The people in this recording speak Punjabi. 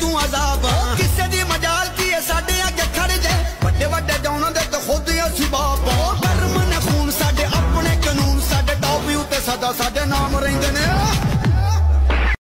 ਤੂੰ ਅਜ਼ਾਬ ਕਿਸੇ ਦੀ ਮਜਾਲ ਕੀ ਐ ਸਾਡੇ ਅੱਗੇ ਵੱਡੇ ਵੱਡੇ ਤੇ ਖੁਦ ਅਸੀਂ ਬਾਪ ਕਰਮ ਨੇ ਸਾਡੇ, ਆਪਣੇ ਕਾਨੂੰਨ ਸਾਡੇ ਟੌਪੀ ਉੱਤੇ ਸਦਾ ਸਾਡੇ ਨਾਮ ਰਹਿੰਦੇ ਨੇ।